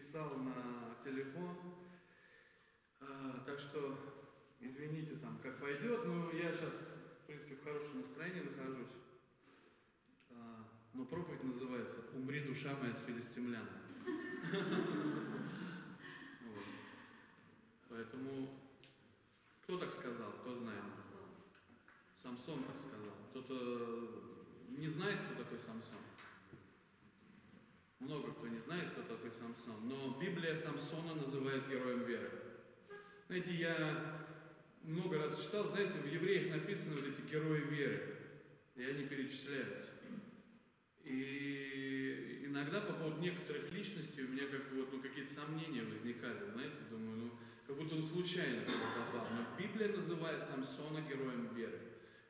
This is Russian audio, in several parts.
писал на телефон. А, так что, извините, там, как пойдет, но я сейчас, в принципе, в хорошем настроении нахожусь. А, но проповедь называется «Умри, душа моя, с филистимлян». Поэтому, кто так сказал, кто знает? Самсон так сказал. Кто-то не знает, кто такой Самсон. Много кто не знает, кто такой Самсон. Но Библия Самсона называет героем веры. Знаете, я много раз читал, знаете, в евреях написаны вот эти герои веры. И они перечисляются. И иногда по поводу некоторых личностей у меня как вот, ну, какие-то сомнения возникали, знаете, думаю, ну, как будто он случайно попал. Но Библия называет Самсона героем веры.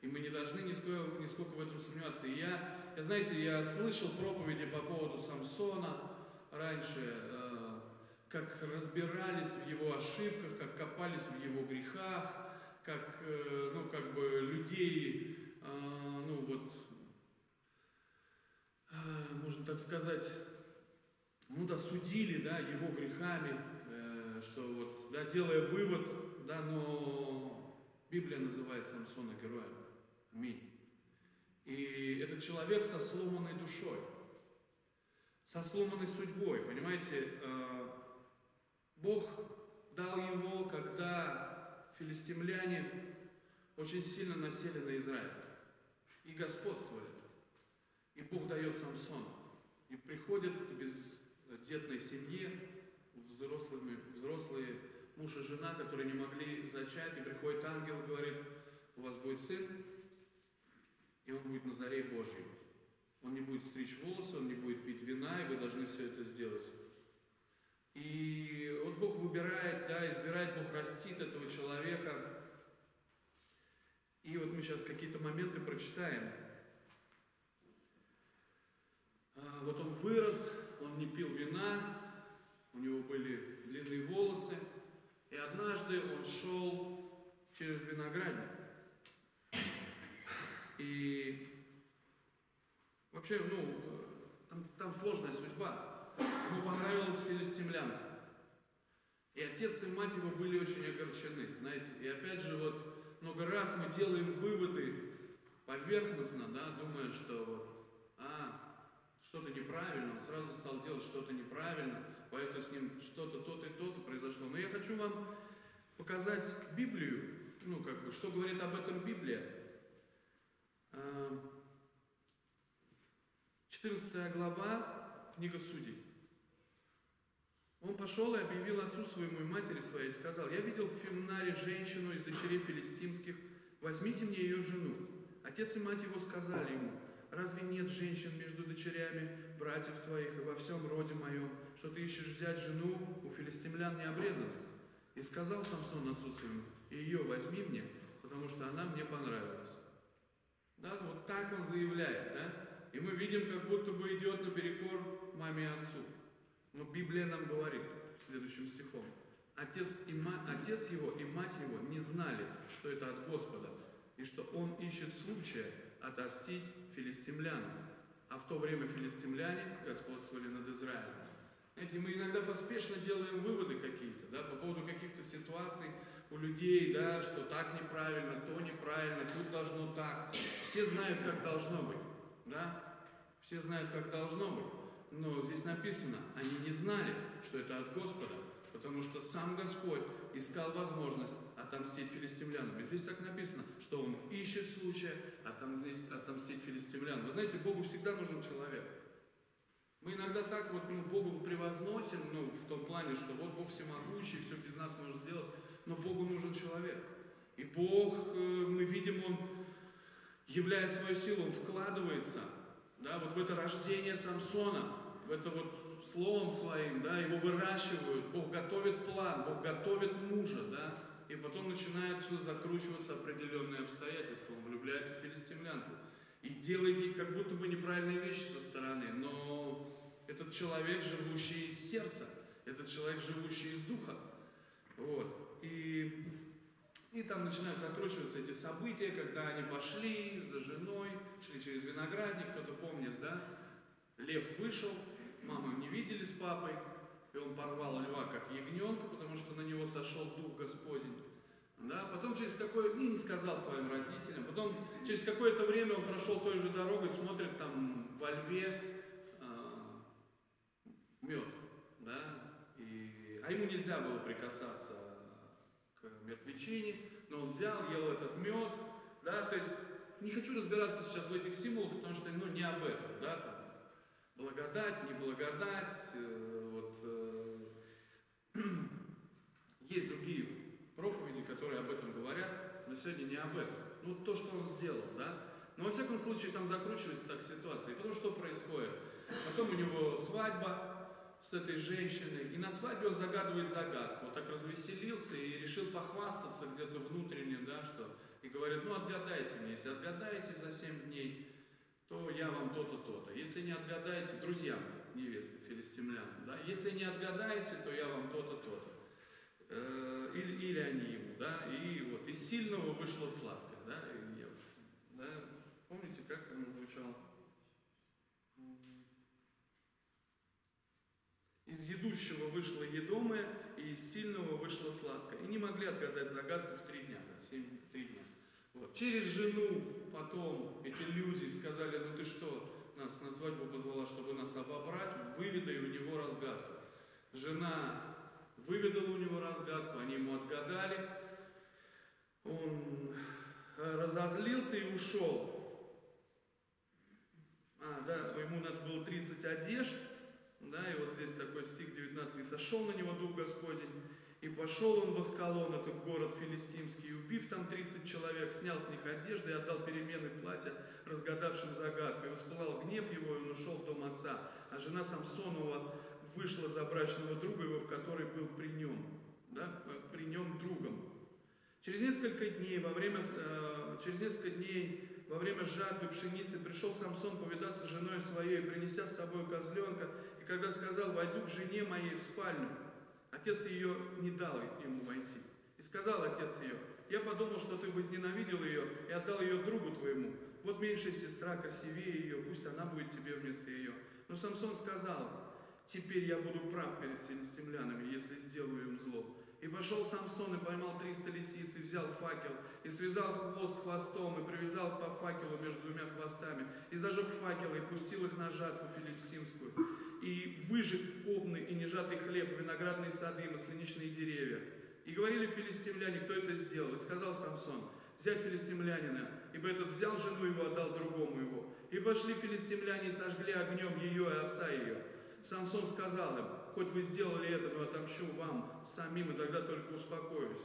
И мы не должны нисколько, нисколько в этом сомневаться. И я, я, знаете, я слышал проповеди по поводу Самсона раньше, э, как разбирались в его ошибках, как копались в его грехах, как, э, ну, как бы людей, э, ну, вот, э, можно так сказать, ну, да, судили, да, его грехами, э, что вот, да, делая вывод, да, но Библия называет Самсона героем. Аминь. И этот человек со сломанной душой, со сломанной судьбой, понимаете, э, Бог дал его, когда филистимляне очень сильно насели на Израиль и господствовали. И Бог дает Самсона. И приходят к бездетной семье, взрослыми, взрослые муж и жена, которые не могли зачать, и приходит ангел и говорит, у вас будет сын, и он будет на заре Божьей. Он не будет стричь волосы, он не будет пить вина, и вы должны все это сделать. И вот Бог выбирает, да, избирает, Бог растит этого человека. И вот мы сейчас какие-то моменты прочитаем. А, вот он вырос, он не пил вина, у него были длинные волосы, и однажды он шел через виноградник. И вообще, ну, там, там сложная судьба. Ему понравилась филистимлянка. И отец и мать его были очень огорчены, знаете. И опять же, вот много раз мы делаем выводы поверхностно, да, думая, что вот, а, что-то неправильно, он сразу стал делать что-то неправильно, поэтому с ним что-то, то-то и то-то произошло. Но я хочу вам показать Библию, ну, как бы, что говорит об этом Библия. 14 эм, глава, книга Судей. Он пошел и объявил отцу своему и матери своей, и сказал, «Я видел в Фемнаре женщину из дочерей филистимских, возьмите мне ее жену». Отец и мать его сказали ему, «Разве нет женщин между дочерями братьев твоих и во всем роде моем, что ты ищешь взять жену у филистимлян необрезанных?» И сказал Самсон отцу своему, «Ее возьми мне, потому что она мне понравилась». Да, вот так он заявляет, да? И мы видим, как будто бы идет наперекор маме и отцу. Но Библия нам говорит следующим стихом. Отец, и ма... Отец его и мать его не знали, что это от Господа, и что он ищет случая отомстить филистимлянам. А в то время филистимляне господствовали над Израилем. Знаете, мы иногда поспешно делаем выводы какие-то, да, по поводу каких-то ситуаций у людей, да, что так неправильно, то неправильно, тут должно так. Все знают, как должно быть, да, все знают, как должно быть. Но здесь написано, они не знали, что это от Господа, потому что сам Господь искал возможность отомстить филистимлянам. И здесь так написано, что Он ищет случая отомстить, отомстить филистимлянам. Вы знаете, Богу всегда нужен человек. Мы иногда так вот ну, Богу превозносим, ну, в том плане, что вот Бог всемогущий, все без нас может сделать, но Богу нужен человек. И Бог, э, мы видим, Он являет свою силу, Он вкладывается, да, вот в это рождение Самсона, в это вот словом своим, да, его выращивают, Бог готовит план, Бог готовит мужа, да, и потом начинают закручиваться определенные обстоятельства, он влюбляется в филистимлянку. И делает ей как будто бы неправильные вещи со стороны, но этот человек, живущий из сердца, этот человек, живущий из духа, вот, и, и там начинают закручиваться эти события, когда они пошли за женой, шли через виноградник, кто-то помнит, да, лев вышел, маму не видели с папой, и он порвал льва, как ягненка, потому что на него сошел Дух Господень. Да? Потом через какое не, не сказал своим родителям, потом через какое-то время он прошел той же дорогой, смотрит там во льве э, мед, да, и, а ему нельзя было прикасаться к мертвечине, но он взял, ел этот мед, да, то есть не хочу разбираться сейчас в этих символах, потому что, ну, не об этом, да, там, благодать, не благодать, э, вот, э, есть другие проповеди, которые об этом говорят, но сегодня не об этом. Ну, то, что он сделал, да. Но, во всяком случае, там закручивается так ситуация. И потом что происходит? Потом у него свадьба с этой женщиной, и на свадьбе он загадывает загадку. Вот так развеселился и решил похвастаться где-то внутренне, да, что... И говорит, ну, отгадайте мне, если отгадаете за 7 дней, то я вам то-то, то-то. Если не отгадаете, друзьям невесты филистимлян, да, если не отгадаете, то я вам то-то, то-то. Э, или, или они ему, да, и вот из сильного вышло сладкое, да, девушка, да, помните, как она звучала? Едущего вышло едомое, и из сильного вышло сладкое. И не могли отгадать загадку в три дня, да, семь, три дня. Вот. Через жену потом эти люди сказали, ну ты что, нас на свадьбу позвала, чтобы нас обобрать, выведай у него разгадку. Жена выведала у него разгадку, они ему отгадали. Он разозлился и ушел. А, да, ему надо было 30 одежд, да, и вот здесь такой стих 19, «И сошел на него Дух Господень, и пошел он в Аскалон, это город филистимский, и убив там 30 человек, снял с них одежды и отдал перемены платья, разгадавшим загадку. И воспылал гнев его, и он ушел в дом отца. А жена Самсонова вышла за брачного друга его, в который был при нем, да, при нем другом. Через несколько дней во время, э, через несколько дней во время жатвы пшеницы пришел Самсон повидаться с женой своей, принеся с собой козленка, и когда сказал, войду к жене моей в спальню, отец ее не дал ему войти. И сказал отец ее, я подумал, что ты возненавидел ее и отдал ее другу твоему. Вот меньшая сестра красивее ее, пусть она будет тебе вместо ее. Но Самсон сказал, Теперь я буду прав перед филистимлянами, если сделаю им зло. И пошел Самсон и поймал триста лисиц, и взял факел, и связал хвост с хвостом, и привязал по факелу между двумя хвостами, и зажег факел, и пустил их на жатву филистимскую, и выжег обный и нежатый хлеб, виноградные сады и масляничные деревья. И говорили филистимляне, кто это сделал, и сказал Самсон, взять филистимлянина, ибо этот взял жену его, отдал другому его. И пошли филистимляне и сожгли огнем ее и отца ее. Самсон сказал им, хоть вы сделали это, но отомщу вам самим, и тогда только успокоюсь.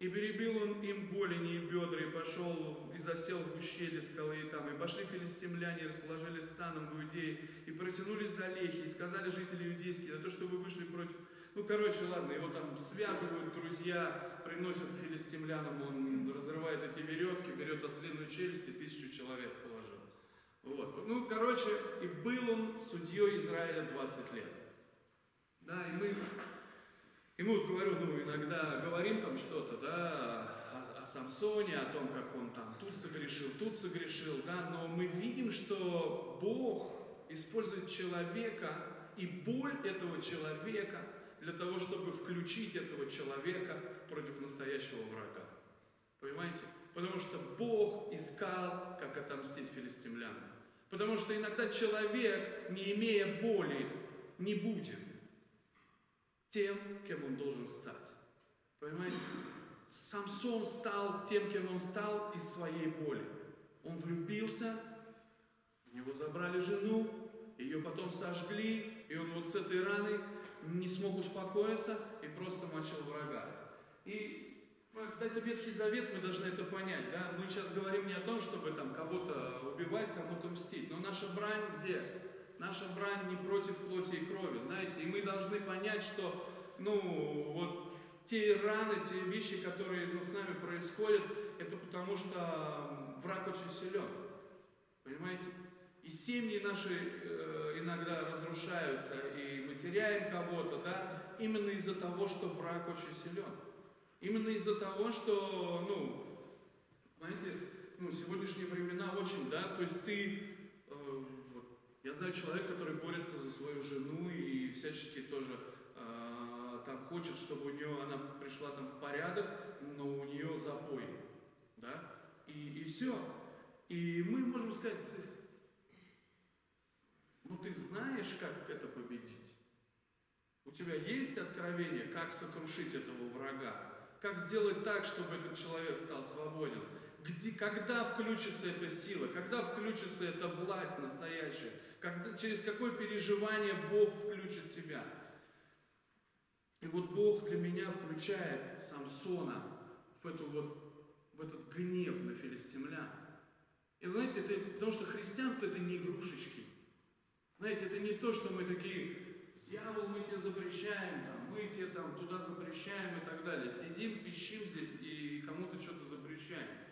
И перебил он им голени и бедра, и пошел, и засел в ущелье скалы и там. И пошли филистимляне, и расположились станом в Иудее, и протянулись до Лехи, и сказали жители иудейские, за то, что вы вышли против... Ну, короче, ладно, его там связывают друзья, приносят филистимлянам, он разрывает эти веревки, берет ослиную челюсть и тысячу человек положил. Вот. Ну, короче, и был он судьей Израиля 20 лет. Да, и мы, и мы вот говорю, ну, иногда говорим там что-то, да, о, о Самсоне, о том, как он там тут согрешил, тут согрешил, да, но мы видим, что Бог использует человека и боль этого человека для того, чтобы включить этого человека против настоящего врага. Понимаете? Потому что Бог искал, как отомстить филистимлянам. Потому что иногда человек, не имея боли, не будет тем, кем он должен стать. Понимаете? Самсон стал тем, кем он стал из своей боли. Он влюбился, у него забрали жену, ее потом сожгли, и он вот с этой раны не смог успокоиться и просто мочил врага. И это Ветхий Завет, мы должны это понять, да? Мы сейчас говорим не о том, чтобы там кого-то убивать, кому-то мстить, но наша брань где? Наша брань не против плоти и крови, знаете, и мы должны понять, что, ну, вот те раны, те вещи, которые ну, с нами происходят, это потому что враг очень силен, понимаете? И семьи наши э, иногда разрушаются, и мы теряем кого-то, да, именно из-за того, что враг очень силен. Именно из-за того, что, ну, знаете, ну, сегодняшние времена очень, да, то есть ты, я знаю человека, который борется за свою жену и всячески тоже э, хочет, чтобы у нее она пришла там в порядок, но у нее запой, да, и, и все. И мы можем сказать, ну ты знаешь, как это победить? У тебя есть откровение, как сокрушить этого врага? Как сделать так, чтобы этот человек стал свободен? Где, когда включится эта сила? Когда включится эта власть настоящая? Когда, через какое переживание Бог включит тебя? И вот Бог для меня включает Самсона в, эту вот, в этот гнев на филистимлян. И знаете, это, потому что христианство это не игрушечки. Знаете, это не то, что мы такие, дьявол, мы тебе запрещаем, там, мы тебе там туда запрещаем и так далее. Сидим, пищим здесь и кому-то что-то запрещаем.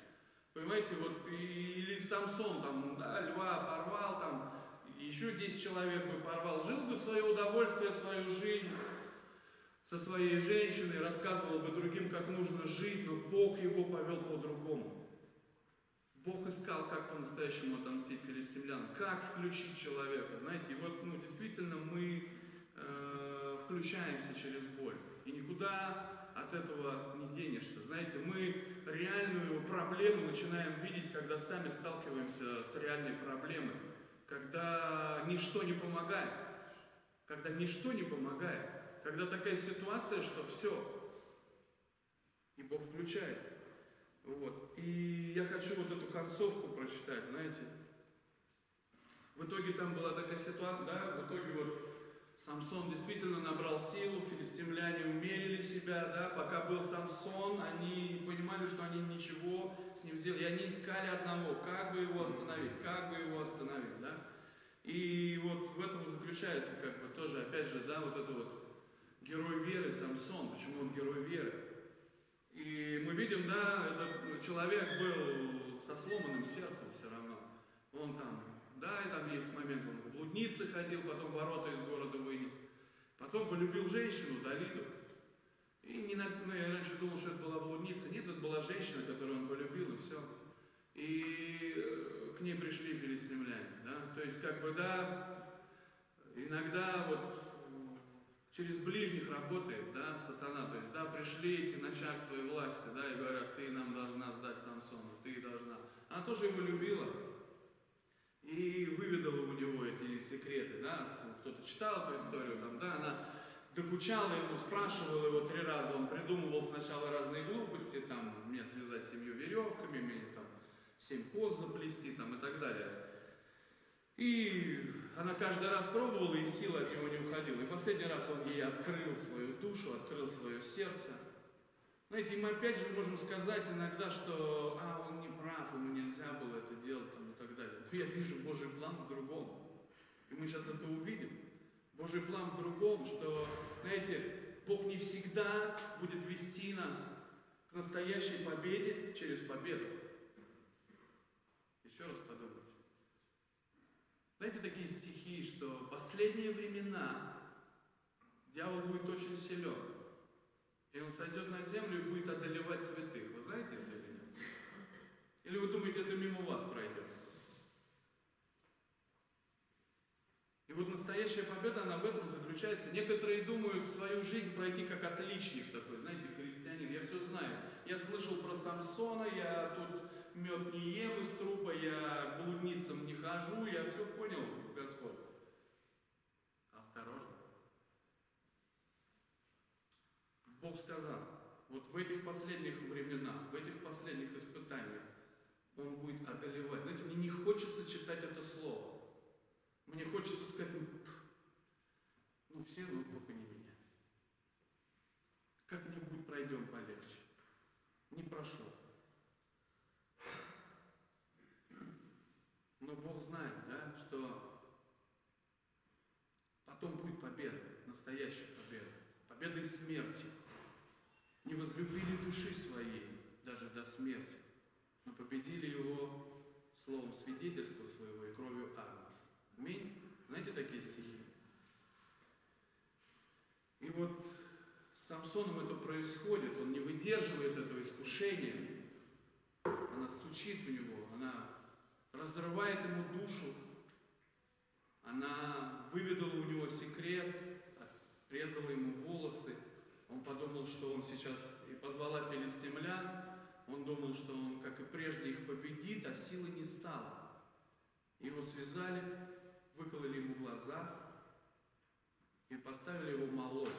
Понимаете, вот или Самсон там, да, льва порвал, там, еще 10 человек бы порвал, жил бы свое удовольствие, свою жизнь со своей женщиной, рассказывал бы другим, как нужно жить, но Бог его повел по-другому. Бог искал, как по-настоящему отомстить филистимлян, как включить человека. Знаете, и вот ну, действительно мы э, включаемся через боль. И никуда от этого не денешься. Знаете, мы реальную проблему начинаем видеть, когда сами сталкиваемся с реальной проблемой. Когда ничто не помогает. Когда ничто не помогает. Когда такая ситуация, что все. И Бог включает. Вот. И я хочу вот эту концовку прочитать, знаете. В итоге там была такая ситуация, да, в итоге вот Самсон действительно набрал силу, филистимляне умерили себя, да, пока был Самсон, они понимали, что они ничего с ним сделали, и они искали одного, как бы его остановить, как бы его остановить, да. И вот в этом заключается, как бы тоже, опять же, да, вот это вот герой веры Самсон, почему он герой веры. И мы видим, да, этот человек был со сломанным сердцем все равно. Он там, да, и там есть момент, он в блуднице ходил, потом ворота из города вынес. Потом полюбил женщину, Далиду. И не, ну, я раньше думал, что это была блудница. Нет, это была женщина, которую он полюбил, и все. И э, к ней пришли филистимляне, да. То есть, как бы, да, иногда вот через ближних работает, да, сатана, то есть, да, пришли эти начальства и власти, да, и говорят, ты нам должна сдать Самсону, ты должна. Она тоже его любила и выведала у него эти секреты, да, кто-то читал эту историю, там, да, она докучала ему, спрашивала его три раза, он придумывал сначала разные глупости, там, мне связать семью веревками, мне там семь коз заплести, там, и так далее. И она каждый раз пробовала, и сила от него не уходила. И последний раз он ей открыл свою душу, открыл свое сердце. Знаете, и мы опять же можем сказать иногда, что а, он не прав, ему нельзя было это делать там, и так далее. Но я вижу Божий план в другом. И мы сейчас это увидим. Божий план в другом, что, знаете, Бог не всегда будет вести нас к настоящей победе через победу. Еще раз подумайте. Знаете такие стихи, что последние времена дьявол будет очень силен. И он сойдет на землю и будет одолевать святых. Вы знаете это или нет? Или вы думаете, это мимо вас пройдет? И вот настоящая победа, она в этом заключается. Некоторые думают свою жизнь пройти как отличник такой, знаете, христианин. Я все знаю. Я слышал про Самсона, я тут мед не ем из трупа, я блудницам не хожу, я все понял, Господь. Осторожно. Бог сказал, вот в этих последних временах, в этих последних испытаниях Он будет одолевать. Знаете, мне не хочется читать это слово. Мне хочется сказать, ну, ну все, но только не меня. Как-нибудь пройдем полегче. Не прошло. Но Бог знает, да, что потом будет победа, настоящая победа. Победа из смерти. Не возлюбили души своей даже до смерти, но победили его словом свидетельства своего и кровью. Знаете такие стихи? И вот с Самсоном это происходит, он не выдерживает этого искушения, она стучит в него, она разрывает ему душу. Она выведала у него секрет, резала ему волосы. Он подумал, что он сейчас и позвала филистимлян, он думал, что он, как и прежде, их победит, а силы не стало. Его связали, выкололи ему глаза и поставили его молоть,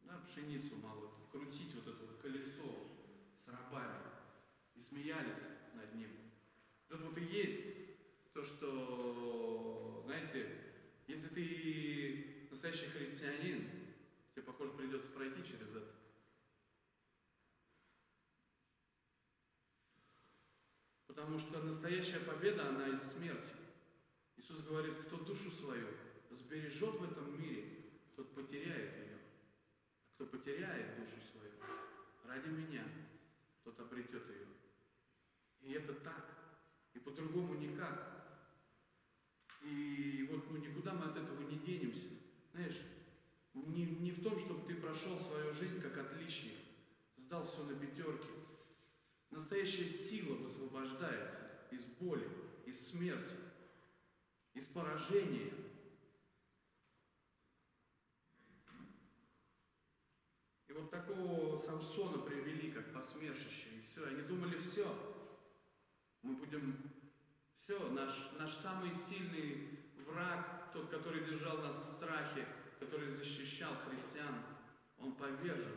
да, пшеницу молоть, крутить вот это вот колесо с рабами. И смеялись над ним. Это вот и есть то, что, знаете, если ты настоящий христианин, тебе, похоже, придется пройти через это. Потому что настоящая победа, она из смерти. Иисус говорит, кто душу свою сбережет в этом мире, тот потеряет ее. А кто потеряет душу свою ради меня, тот обретет ее. И это так. И по-другому никак. И вот ну, никуда мы от этого не денемся. Знаешь, не, не в том, чтобы ты прошел свою жизнь как отличник, сдал все на пятерки. Настоящая сила высвобождается из боли, из смерти, из поражения. И вот такого Самсона привели как посмешище. И все, они думали, все, мы будем, все, наш, наш самый сильный враг, тот, который держал нас в страхе, который защищал христиан, он повержен.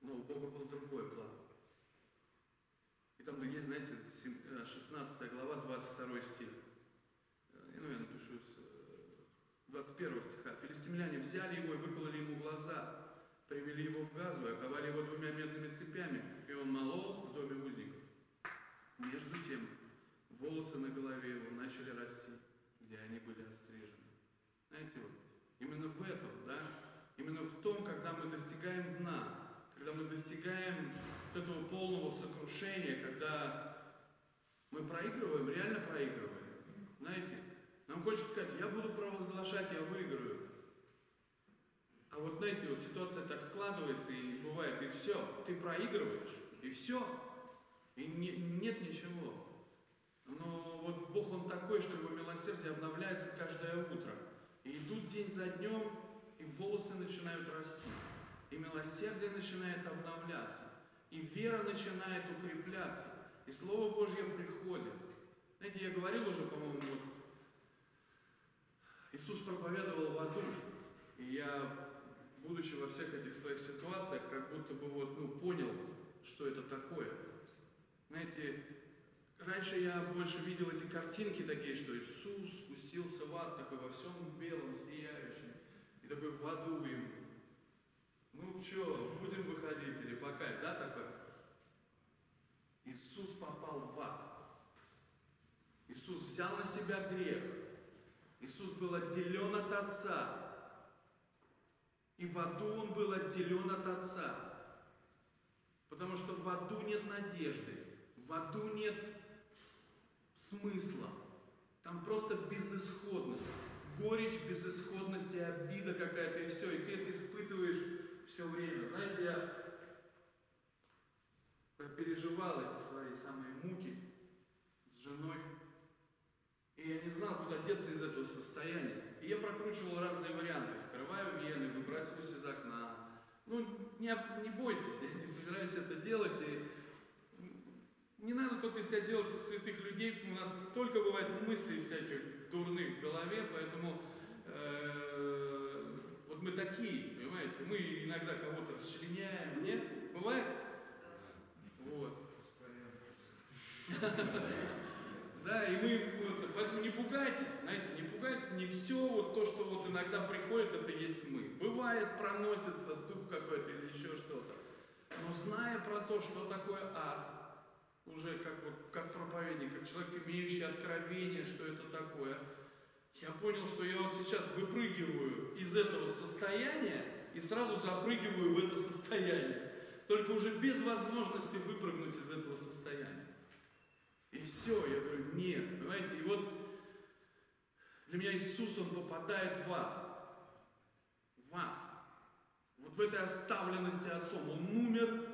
Но у Бога был другой план. И там есть, знаете, 16 э, глава, 22 стих. Ну, я напишу с 21 э, стиха. Филистимляне взяли его и выкололи ему глаза, привели его в газу и оковали его двумя медными цепями, и он молол в доме узников. Между тем, волосы на голове его начали расти, где они были острижены. Знаете, вот именно в этом, да, именно в том, когда мы достигаем дна, когда мы достигаем вот этого полного сокрушения, когда мы проигрываем, реально проигрываем. Знаете, нам хочется сказать, я буду провозглашать, я выиграю. А вот знаете, вот ситуация так складывается и бывает, и все, ты проигрываешь, и все, и не, нет ничего. Но вот Бог, Он такой, что Его милосердие обновляется каждое утро. И идут день за днем, и волосы начинают расти. И милосердие начинает обновляться. И вера начинает укрепляться. И Слово Божье приходит. Знаете, я говорил уже, по-моему, вот, Иисус проповедовал в аду. И я, будучи во всех этих своих ситуациях, как будто бы вот, ну, понял, что это такое. Знаете, раньше я больше видел эти картинки такие, что Иисус спустился в ад, такой во всем белом, сияющем, и такой в аду им. Ну что, будем выходить или пока, да, такой? Иисус попал в ад. Иисус взял на себя грех. Иисус был отделен от Отца. И в аду Он был отделен от Отца. Потому что в аду нет надежды. В аду нет смысла. Там просто безысходность. Горечь, безысходность и обида какая-то, и все. И ты это испытываешь все время. Знаете, я переживал эти свои самые муки с женой. И я не знал, куда деться из этого состояния. И я прокручивал разные варианты. Скрываю вены, выбрасываюсь из окна. Ну, не, не бойтесь, я не собираюсь это делать. И не надо только себя делать святых людей, у нас столько бывает мыслей всяких дурных в голове, поэтому э, вот мы такие, понимаете, мы иногда кого-то расчленяем, нет? Бывает? Вот. Да, и мы, поэтому не пугайтесь, знаете, не пугайтесь, не все вот то, что вот иногда приходит, это есть мы. Бывает, проносится дух какой-то или еще что-то. Но зная про то, что такое ад, уже как, вот, как проповедник, как человек, имеющий откровение, что это такое, я понял, что я вот сейчас выпрыгиваю из этого состояния и сразу запрыгиваю в это состояние. Только уже без возможности выпрыгнуть из этого состояния. И все, я говорю, нет, понимаете, и вот для меня Иисус, Он попадает в ад. В ад. Вот в этой оставленности Отцом. Он умер,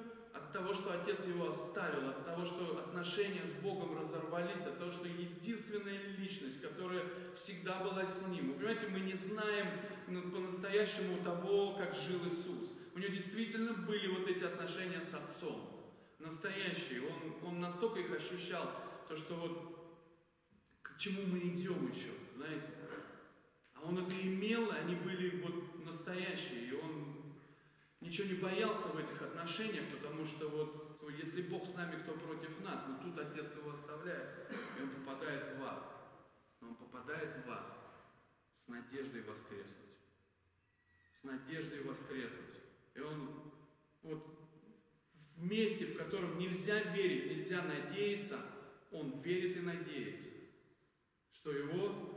того, что отец его оставил, от того, что отношения с Богом разорвались, от того, что единственная личность, которая всегда была с ним. Вы понимаете, мы не знаем ну, по-настоящему того, как жил Иисус. У него действительно были вот эти отношения с отцом. Настоящие. Он, он настолько их ощущал, то, что вот к чему мы идем еще, знаете. А он это имел, и они были вот настоящие, и он ничего не боялся в этих отношениях, потому что вот ну, если Бог с нами, кто против нас, но тут Отец его оставляет, и он попадает в ад. Но он попадает в ад с надеждой воскреснуть. С надеждой воскреснуть. И он вот в месте, в котором нельзя верить, нельзя надеяться, он верит и надеется, что его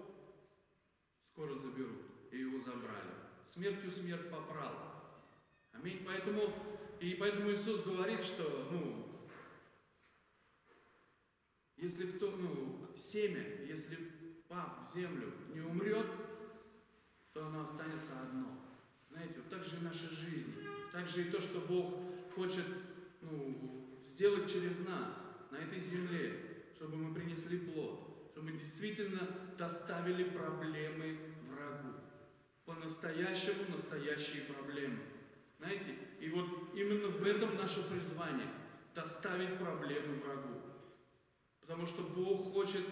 скоро заберут. И его забрали. Смертью смерть попрала. Аминь. Поэтому, и поэтому Иисус говорит, что, ну, если кто, ну, семя, если пав в землю не умрет, то оно останется одно. Знаете, вот так же и наша жизнь, так же и то, что Бог хочет ну, сделать через нас на этой земле, чтобы мы принесли плод, чтобы мы действительно доставили проблемы врагу. По-настоящему настоящие проблемы. Знаете, и вот именно в этом наше призвание – доставить проблемы врагу. Потому что Бог хочет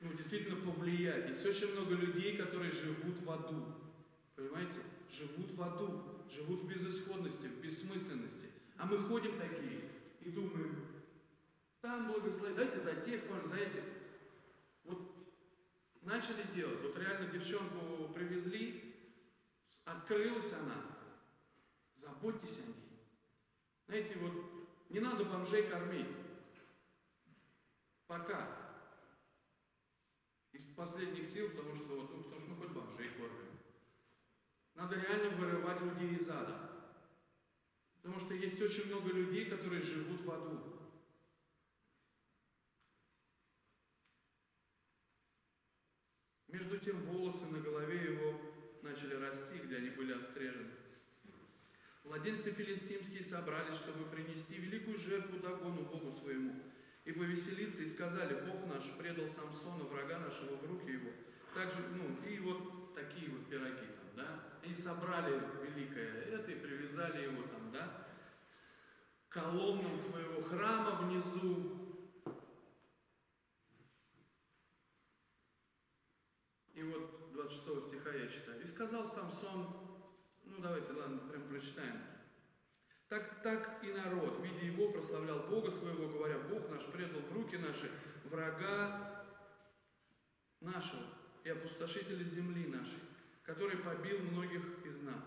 ну, действительно повлиять. Есть очень много людей, которые живут в аду. Понимаете? Живут в аду, живут в безысходности, в бессмысленности. А мы ходим такие и думаем, там благослови, дайте за тех, за этих. Вот начали делать. Вот реально девчонку привезли, открылась она, Заботьтесь о ней. Знаете, вот не надо бомжей кормить. Пока. Из последних сил, потому что, вот, ну, потому что мы хоть бомжей кормим. Надо реально вырывать людей из ада. Потому что есть очень много людей, которые живут в аду. Между тем волосы на голове его начали расти, где острижены. Владельцы филистимские собрались, чтобы принести великую жертву Дагону, Богу своему, и повеселиться, и сказали, Бог наш предал Самсона, врага нашего, в руки его. Также, ну, и вот такие вот пироги там, да. И собрали великое это, и привязали его там, да, колоннам своего храма внизу. И вот 26 стиха я читаю. «И сказал Самсон ну давайте, ладно, прям прочитаем. Так, так и народ, видя его, прославлял Бога своего, говоря, Бог наш предал в руки наши врага нашего и опустошителя земли нашей, который побил многих из нас.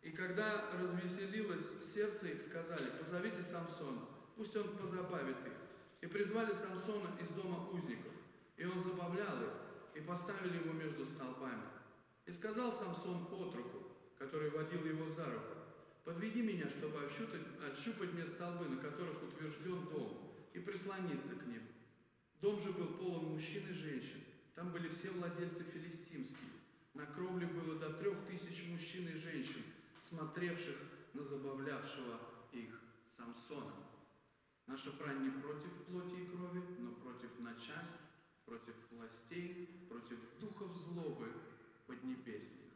И когда развеселилось сердце их, сказали, позовите Самсона, пусть он позабавит их. И призвали Самсона из дома узников, и он забавлял их, и поставили его между столбами. И сказал Самсон отруку, который водил его за руку. Подведи меня, чтобы отщупать, отщупать мне столбы, на которых утвержден дом, и прислониться к ним. Дом же был полон мужчин и женщин. Там были все владельцы филистимские. На кровле было до трех тысяч мужчин и женщин, смотревших на забавлявшего их Самсона. Наша брань не против плоти и крови, но против начальств, против властей, против духов злобы поднебесных.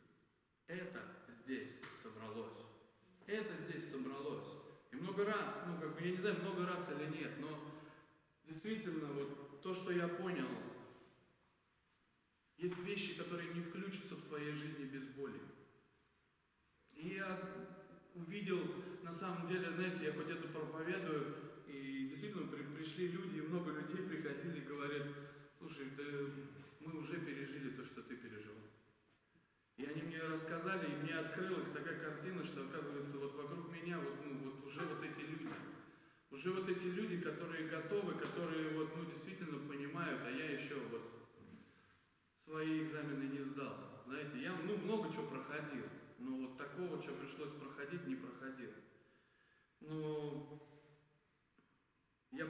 Это здесь собралось. Это здесь собралось. И много раз, ну как бы, я не знаю, много раз или нет, но действительно, вот то, что я понял, есть вещи, которые не включатся в твоей жизни без боли. И я увидел, на самом деле, знаете, я хоть это проповедую, и действительно при, пришли люди, и много людей приходили и говорят, слушай, да мы уже пережили то, что ты пережил. И они мне рассказали, и мне открылась такая картина, что оказывается вот вокруг меня вот, ну, вот уже вот эти люди, уже вот эти люди, которые готовы, которые вот, ну, действительно понимают, а я еще вот свои экзамены не сдал. Знаете, я ну, много чего проходил, но вот такого, что пришлось проходить, не проходил. Но я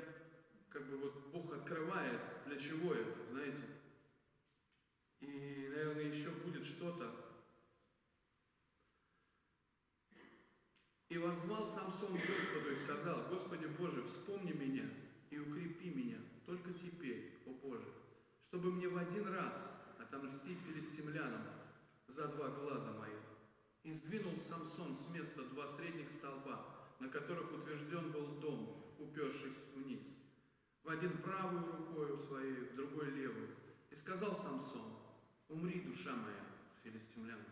как бы вот Бог открывает, для чего это, знаете. И, наверное, еще будет что-то, И, воззвал Самсон Господу и сказал, Господи Боже, вспомни меня и укрепи меня только теперь, о Боже, чтобы мне в один раз отомстить филистимлянам за два глаза моих. И сдвинул Самсон с места два средних столба, на которых утвержден был дом, упершись вниз. В один правую рукою своей, в другой левую. И сказал Самсон, умри, душа моя, с филистимлянами.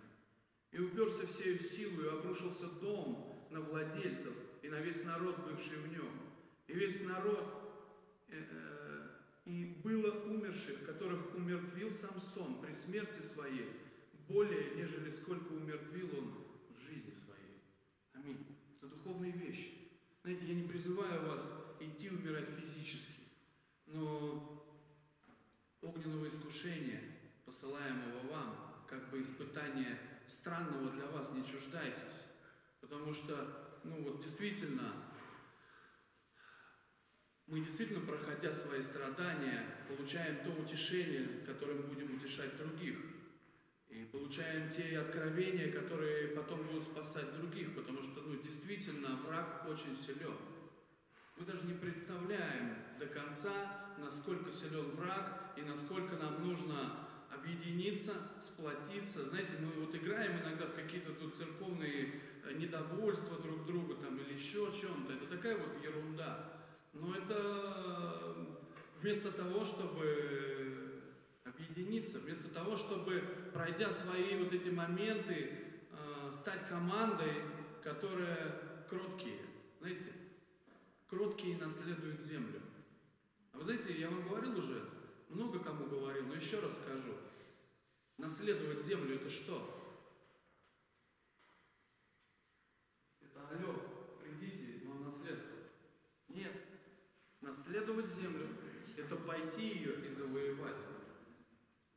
И уперся всею силу, и обрушился дом на владельцев и на весь народ, бывший в нем. И весь народ, э, э, и было умерших, которых умертвил Самсон при смерти своей, более, нежели сколько умертвил он в жизни своей. Аминь. Это духовные вещи. Знаете, я не призываю вас идти умирать физически, но огненного искушения, посылаемого вам, как бы испытание странного для вас, не чуждайтесь. Потому что, ну вот действительно, мы действительно, проходя свои страдания, получаем то утешение, которым будем утешать других. И получаем те откровения, которые потом будут спасать других, потому что, ну, действительно, враг очень силен. Мы даже не представляем до конца, насколько силен враг и насколько нам нужно объединиться, сплотиться. Знаете, мы вот играем иногда в какие-то тут церковные э, недовольства друг друга там или еще о чем-то. Это такая вот ерунда. Но это вместо того, чтобы объединиться, вместо того, чтобы, пройдя свои вот эти моменты, э, стать командой, которая кроткие. Знаете, кроткие наследуют землю. А вы знаете, я вам говорил уже, много кому говорил, но еще раз скажу. Наследовать землю это что? Это алло, придите, вам наследство. Нет. Наследовать землю – это пойти ее и завоевать.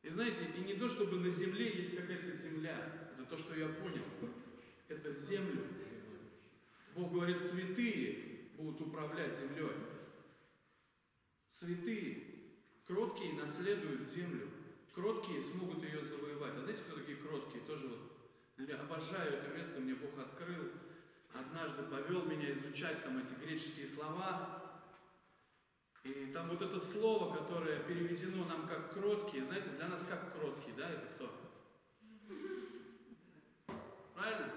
И знаете, и не то, чтобы на земле есть какая-то земля, это то, что я понял. Это землю. Бог говорит, святые будут управлять землей. Святые, кроткие наследуют землю. Кроткие смогут ее завоевать. А знаете, кто такие кроткие? Тоже вот обожаю это место, мне Бог открыл. Однажды повел меня изучать там эти греческие слова. И там вот это слово, которое переведено нам как кроткие, знаете, для нас как кроткие, да, это кто? Правильно?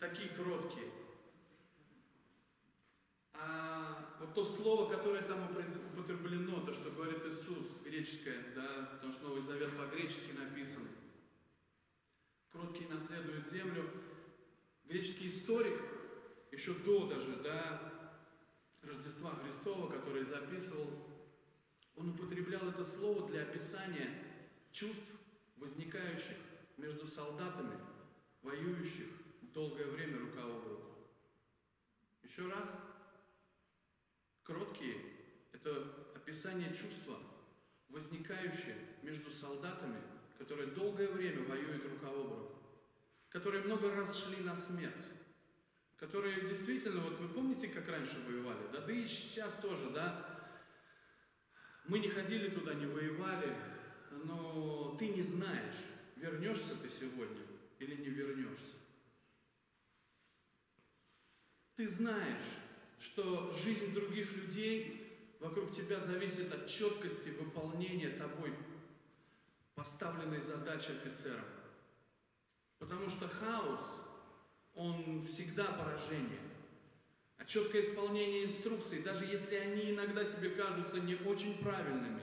Такие кроткие. А вот то слово, которое там употреблено, то, что говорит Иисус, греческое, да, потому что Новый Завет по-гречески написан. Кроткие наследуют землю. Греческий историк, еще до даже, да, Рождества Христова, который записывал, он употреблял это слово для описания чувств, возникающих между солдатами, воюющих долгое время рука об руку. Еще раз. Кроткие – это описание чувства, возникающее между солдатами, которые долгое время воюют рука об руку, которые много раз шли на смерть, которые действительно, вот вы помните, как раньше воевали, да, да и сейчас тоже, да, мы не ходили туда, не воевали, но ты не знаешь, вернешься ты сегодня или не вернешься. Ты знаешь, что жизнь других людей вокруг тебя зависит от четкости выполнения тобой поставленной задачи офицером. Потому что хаос – он всегда поражение. А четкое исполнение инструкций, даже если они иногда тебе кажутся не очень правильными,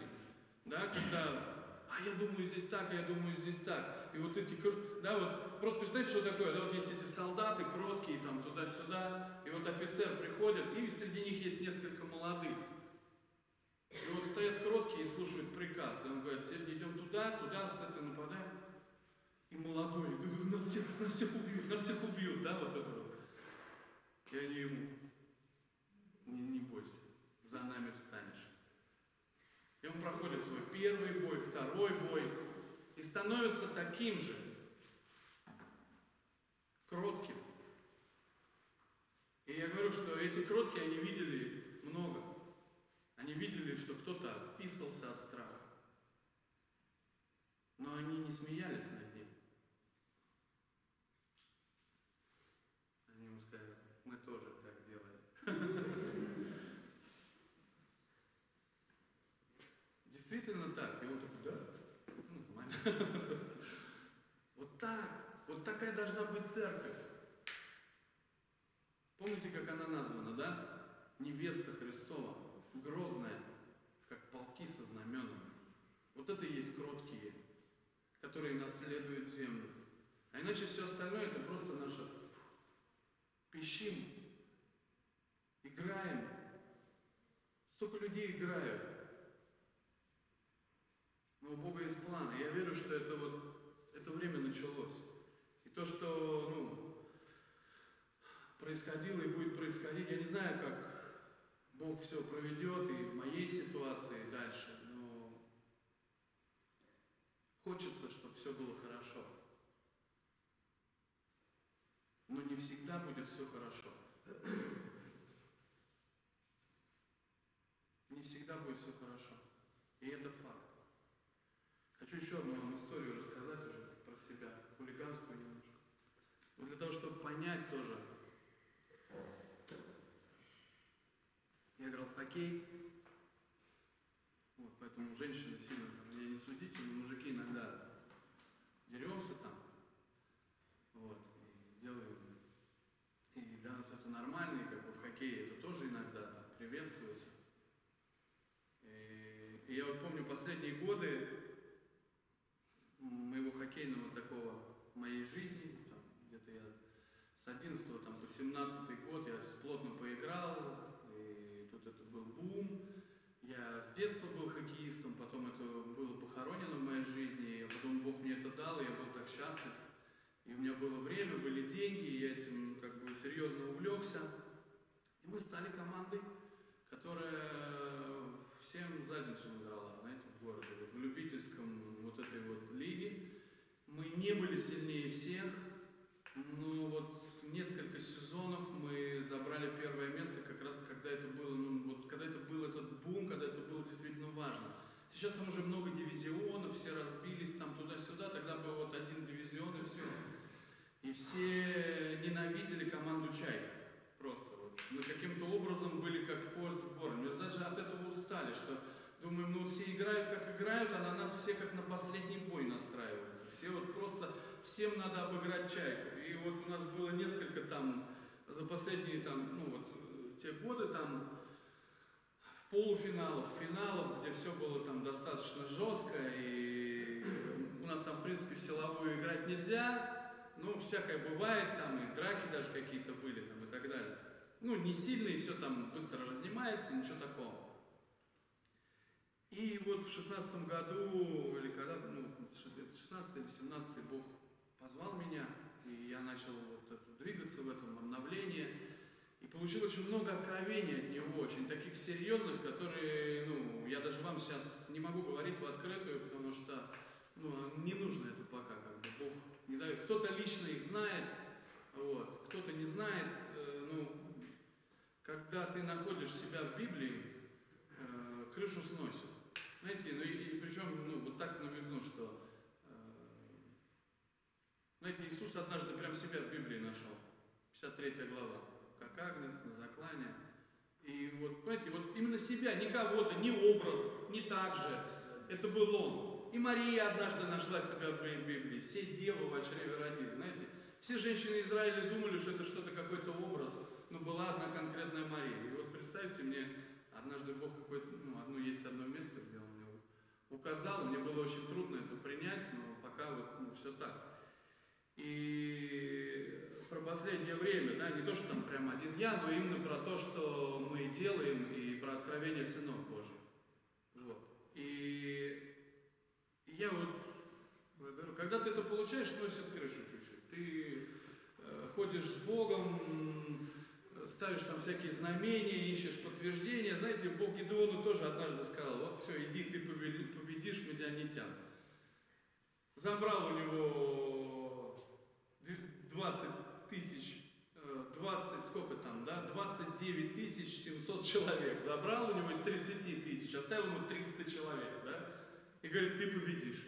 да, когда, а я думаю здесь так, а я думаю здесь так, и вот эти, да, вот, просто представьте, что такое, да, вот есть эти солдаты кроткие, там, туда-сюда, и вот офицер приходит, и среди них есть несколько молодых, и вот стоят кроткие и слушают приказ, и он говорит, сегодня идем туда, туда, с этой нападаем, и молодой, нас всех, нас всех убьют, нас всех убьют, да, вот это вот. И они ему, не, не бойся, за нами встанешь. И он проходит свой первый бой, второй бой, и становится таким же, кротким. И я говорю, что эти кроткие, они видели много. Они видели, что кто-то отписался от страха. Но они не смеялись над мы тоже так делаем. Действительно так. И он такой, да? Ну, нормально. Вот так. Вот такая должна быть церковь. Помните, как она названа, да? Невеста Христова. Грозная, как полки со знаменами. Вот это и есть кроткие, которые наследуют землю. А иначе все остальное это просто наше пищим, играем. Столько людей играют. Но у Бога есть план. И я верю, что это вот это время началось. И то, что ну, происходило и будет происходить, я не знаю, как Бог все проведет и в моей ситуации дальше, но хочется, чтобы все было хорошо. Но не всегда будет все хорошо. Не всегда будет все хорошо. И это факт. Хочу еще одну вам историю рассказать уже про себя, хулиганскую немножко. Но для того, чтобы понять тоже. Хоккей, вот, поэтому женщины сильно там, меня не судите, но мужики иногда деремся там, вот, и делаем. И для нас это нормально, и как бы в хоккее это тоже иногда там, приветствуется. И, и я вот помню последние годы, моего хоккейного такого моей жизни, где-то я с 11 там, по 17 год я плотно поиграл, и тут это был бум. Я с детства был хоккеистом, потом это было похоронено в моей жизни, а потом Бог мне это дал, и я был так счастлив. И у меня было время, были деньги, и я этим как бы серьезно увлекся. И мы стали командой, которая всем задницу играла, знаете, в городе, вот в любительском вот этой вот лиге. Мы не были сильнее всех, но вот несколько сезонов мы забрали первое место, как раз когда это было, ну вот когда это был этот бум, когда это было действительно важно. Сейчас там уже много дивизионов, все разбились там туда-сюда, тогда был вот один дивизион и все. И все ненавидели команду Чайка. Просто вот. Мы каким-то образом были как в горы. Мы даже от этого устали, что думаем, ну все играют как играют, а на нас все как на последний бой настраиваются. Все вот просто, всем надо обыграть Чайку. И вот у нас было несколько там, за последние там, ну вот, те годы там, полуфиналов, финалов, где все было там достаточно жестко, и у нас там, в принципе, силовую играть нельзя, ну, всякое бывает, там и драки даже какие-то были, там и так далее. Ну, не сильные, все там быстро разнимается, ничего такого. И вот в шестнадцатом году, или когда, ну, 16 или 17 Бог позвал меня, и я начал вот это, двигаться в этом обновлении. И получил очень много откровений от него, очень таких серьезных, которые, ну, я даже вам сейчас не могу говорить в открытую, потому что, ну, не нужно это пока, как бы Бог не дает. Кто-то лично их знает, вот, кто-то не знает, э, ну, когда ты находишь себя в Библии, э, крышу сносит. Знаете, ну и, и причем, ну, вот так намекну, что, знаете, Иисус однажды прям себя в Библии нашел, 53 глава как агнец, на заклане. И вот, понимаете, вот именно себя, не кого-то, не образ, не так же. Это был он. И Мария однажды нашла себя в Библии. Все девы в чреве родит. Знаете, все женщины Израиля думали, что это что-то, какой-то образ, но была одна конкретная Мария. И вот представьте мне, однажды Бог какой-то, ну, одно есть одно место, где он мне указал, мне было очень трудно это принять, но пока вот ну, все так. И про последнее время, да, не то, что там прям один я, но именно про то, что мы делаем, и про откровение сынов Божьих. Вот. И, я вот говорю, когда ты это получаешь, сносит крышу чуть-чуть. Ты э, ходишь с Богом, ставишь там всякие знамения, ищешь подтверждения. Знаете, Бог Гедеону тоже однажды сказал, вот все, иди, ты победишь медианитян. Забрал у него 20 тысяч, 20, сколько там, да, 29 тысяч 700 человек. Забрал у него из 30 тысяч, оставил ему 300 человек, да, и говорит, ты победишь.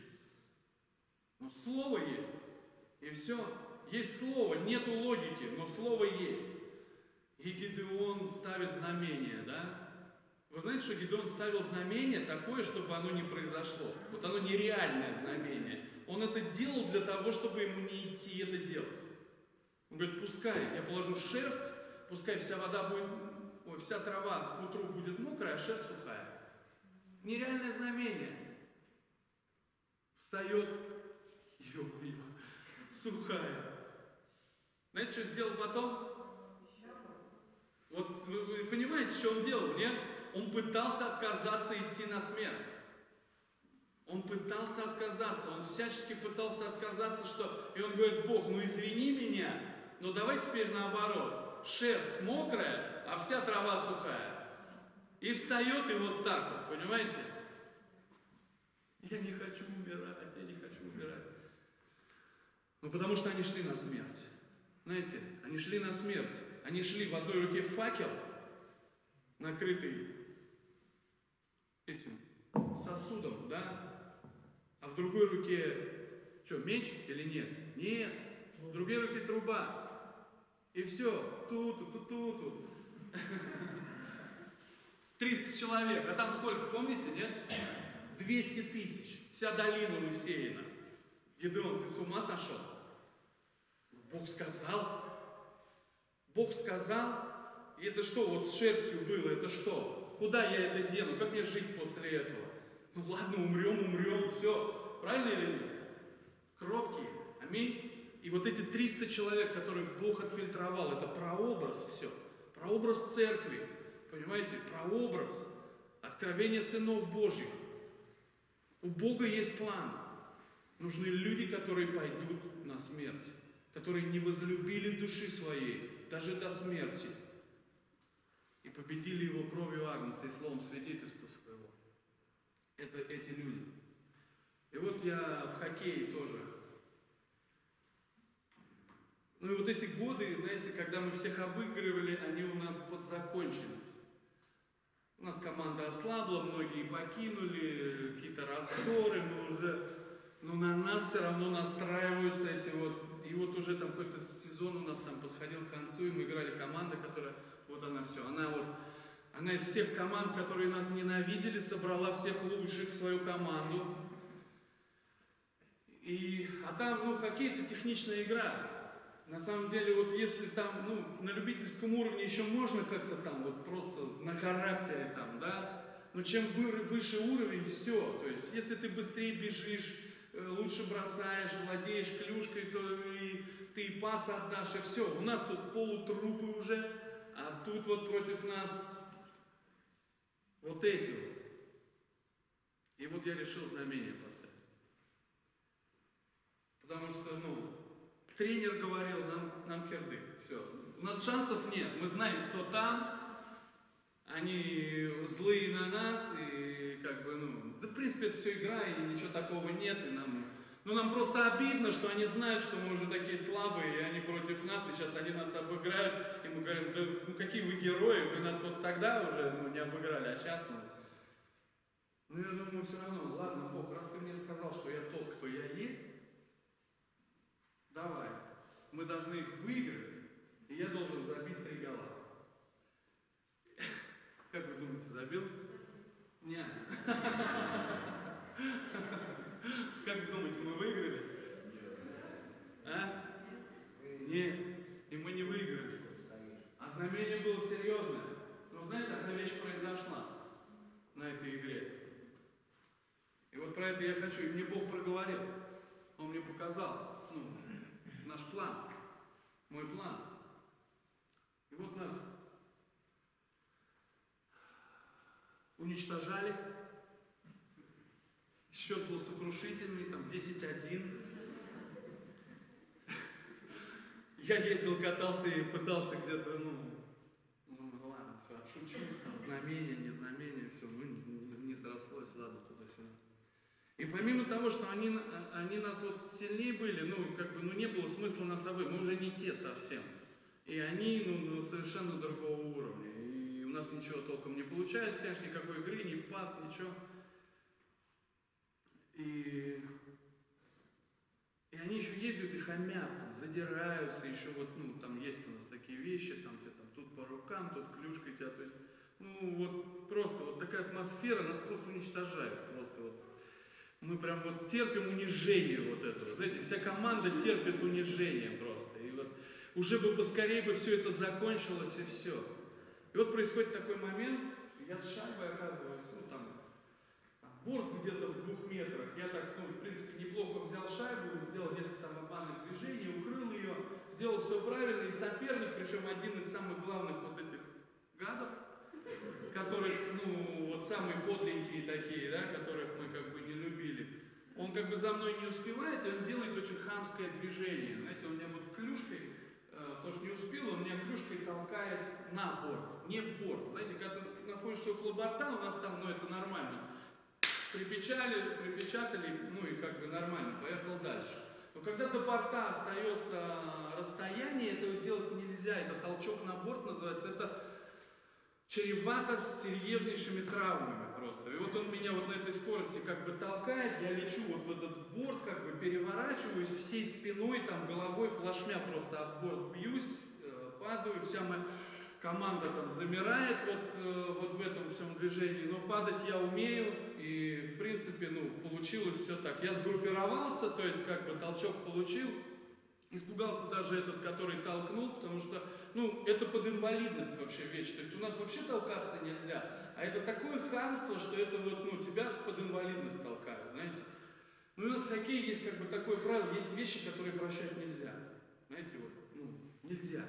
Ну, слово есть, и все. Есть слово, нету логики, но слово есть. И Гидеон ставит знамение, да? Вы знаете, что Гидеон ставил знамение такое, чтобы оно не произошло. Вот оно нереальное знамение. Он это делал для того, чтобы ему не идти это делать. Он говорит, пускай я положу шерсть, пускай вся вода будет, ой, вся трава к утру будет мокрая, а шерсть сухая. Нереальное знамение. Встает, ё сухая. Знаете, что сделал потом? Вот вы, вы понимаете, что он делал, нет? Он пытался отказаться идти на смерть. Он пытался отказаться, он всячески пытался отказаться, что... И он говорит, Бог, ну извини меня, но давай теперь наоборот. Шерсть мокрая, а вся трава сухая. И встает и вот так вот, понимаете? Я не хочу умирать, я не хочу умирать. Ну потому что они шли на смерть. Знаете, они шли на смерть. Они шли в одной руке факел, накрытый этим сосудом, да? А в другой руке, что, меч или нет? Нет. В другой руке труба. И все, туту, ту туту. 300 человек, а там сколько, помните, нет? 200 тысяч. Вся долина усеяна. Гедеон, ты с ума сошел? Бог сказал. Бог сказал. И это что, вот с шерстью было, это что? Куда я это дену? Как мне жить после этого? Ну ладно, умрем, умрем, все. Правильно или нет? Кроткие. Аминь. И вот эти 300 человек, которых Бог отфильтровал, это прообраз все. Прообраз церкви. Понимаете? Прообраз. Откровение сынов Божьих. У Бога есть план. Нужны люди, которые пойдут на смерть, которые не возлюбили души своей, даже до смерти, и победили его кровью Агнца и словом свидетельства своего. Это эти люди. И вот я в хоккее тоже. Ну и вот эти годы, знаете, когда мы всех обыгрывали, они у нас подзакончились. У нас команда ослабла, многие покинули, какие-то раздоры, мы уже, но на нас все равно настраиваются эти вот, и вот уже там какой-то сезон у нас там подходил к концу, и мы играли команда, которая, вот она все, она вот, она из всех команд, которые нас ненавидели, собрала всех лучших в свою команду. И, а там, ну, это техничная игра. На самом деле, вот если там, ну, на любительском уровне еще можно как-то там, вот просто на характере там, да, но чем вы, выше уровень, все. То есть, если ты быстрее бежишь, э, лучше бросаешь, владеешь клюшкой, то и ты и пас отдашь, и все. У нас тут полутрупы уже, а тут вот против нас вот эти вот. И вот я решил знамение поставить. Потому что, ну, Тренер говорил, нам, нам кирдык, все. У нас шансов нет, мы знаем, кто там, они злые на нас, и как бы, ну, да в принципе это все игра, и ничего такого нет, и нам, ну нам просто обидно, что они знают, что мы уже такие слабые, и они против нас, и сейчас они нас обыграют, и мы говорим, да ну какие вы герои, вы нас вот тогда уже ну, не обыграли, а сейчас, ну. Ну я думаю, все равно, ладно, Бог, раз ты мне сказал, что я тот, кто я есть, Давай. Мы должны их выиграть, и я должен забить три гола. Как вы думаете, забил? Нет. Как вы думаете, мы выиграли? А? Нет. И мы не выиграли. А знамение было серьезное. Но знаете, одна вещь произошла на этой игре. И вот про это я хочу. И мне Бог проговорил. Он мне показал. Ну, наш план, мой план. И вот нас уничтожали. Счет был сокрушительный, там 10-1. Я ездил, катался и пытался где-то, ну, ну ладно, все, отшучусь, там, знамение, не знамение, все, ну, не, не срослось, ладно, туда-сюда. И помимо того, что они, они нас вот сильнее были, ну, как бы, ну, не было смысла нас обоих, мы уже не те совсем. И они, ну, ну, совершенно другого уровня. И у нас ничего толком не получается, конечно, никакой игры, ни в пас, ничего. И, и они еще ездят и хамят, там, задираются, еще вот, ну, там есть у нас такие вещи, там, тебе там тут по рукам, тут клюшкой тебя, то есть, ну, вот просто вот такая атмосфера нас просто уничтожает, просто вот. Мы прям вот терпим унижение вот этого, знаете, вся команда терпит унижение просто, и вот уже бы поскорее бы все это закончилось и все. И вот происходит такой момент, я с шайбой оказываюсь, ну, там, борт где-то в двух метрах, я так, ну, в принципе, неплохо взял шайбу, сделал несколько там обманных движений, укрыл ее, сделал все правильно, и соперник, причем один из самых главных вот этих гадов, которые, ну, вот самые подленькие такие, да, которых мы как бы не любили, он как бы за мной не успевает, и он делает очень хамское движение. Знаете, он меня вот клюшкой, э, тоже не успел, он меня клюшкой толкает на борт, не в борт. Знаете, когда ты находишься около борта, у нас там, ну, это нормально. Припечали, припечатали, ну и как бы нормально, поехал дальше. Но когда до борта остается расстояние, этого делать нельзя. Это толчок на борт называется. Это чревато серьезнейшими травмами просто. И вот он меня вот на этой скорости как бы толкает, я лечу вот в этот борт, как бы переворачиваюсь всей спиной, там головой плашмя просто об борт бьюсь, э, падаю, вся моя команда там замирает вот, э, вот в этом всем движении, но падать я умею, и в принципе, ну, получилось все так. Я сгруппировался, то есть как бы толчок получил, испугался даже этот, который толкнул, потому что, ну, это под инвалидность вообще вещь, то есть у нас вообще толкаться нельзя, а это такое хамство, что это вот, ну, тебя под инвалидность толкают, знаете. Ну, у нас в хоккее есть как бы такое правило, есть вещи, которые прощать нельзя, знаете, вот, ну, нельзя.